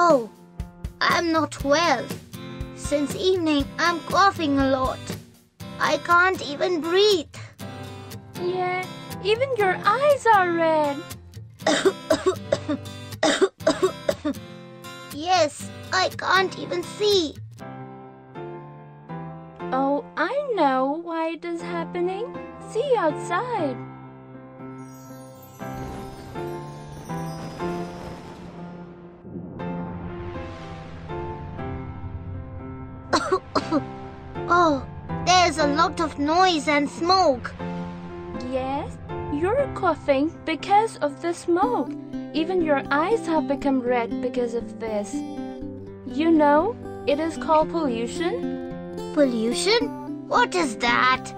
Oh, I'm not well. Since evening, I'm coughing a lot. I can't even breathe. Yeah, even your eyes are red. yes, I can't even see. Oh, I know why it is happening. See outside. oh, there's a lot of noise and smoke. Yes, you're coughing because of the smoke. Even your eyes have become red because of this. You know, it is called pollution. Pollution? What is that?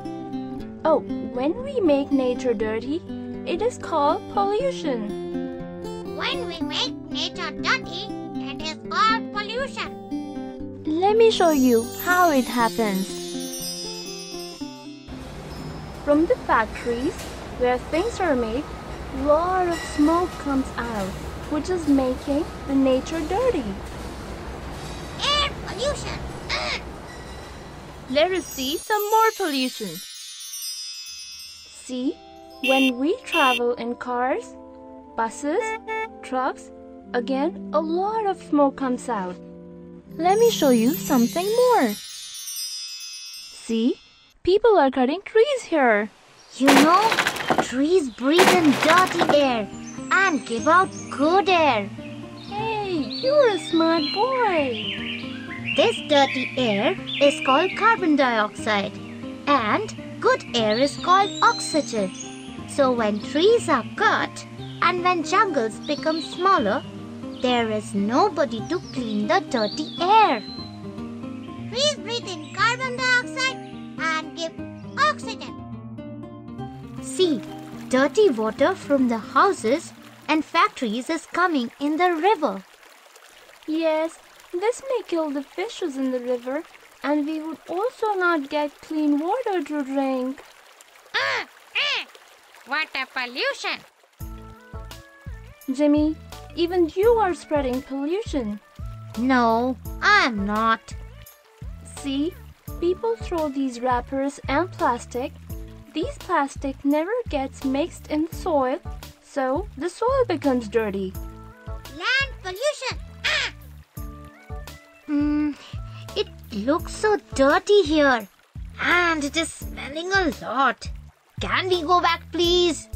Oh, when we make nature dirty, it is called pollution. When we make nature dirty, it is called pollution. Let me show you how it happens. From the factories where things are made, a lot of smoke comes out, which is making the nature dirty. Air pollution. Let us see some more pollution. See, when we travel in cars, buses, trucks, again a lot of smoke comes out. Let me show you something more. See, people are cutting trees here. You know, trees breathe in dirty air and give out good air. Hey, you're a smart boy. This dirty air is called carbon dioxide and good air is called oxygen. So when trees are cut and when jungles become smaller, there is nobody to clean the dirty air. Trees breathe in carbon dioxide and give oxygen. See, dirty water from the houses and factories is coming in the river. Yes, this may kill the fishes in the river, and we would also not get clean water to drink. Ah, ah, water pollution. Jimmy, even you are spreading pollution. No, I'm not. See, people throw these wrappers and plastic. These plastic never gets mixed in the soil, so the soil becomes dirty. Land pollution. Ah! Hmm, it looks so dirty here. And it is smelling a lot. Can we go back, please?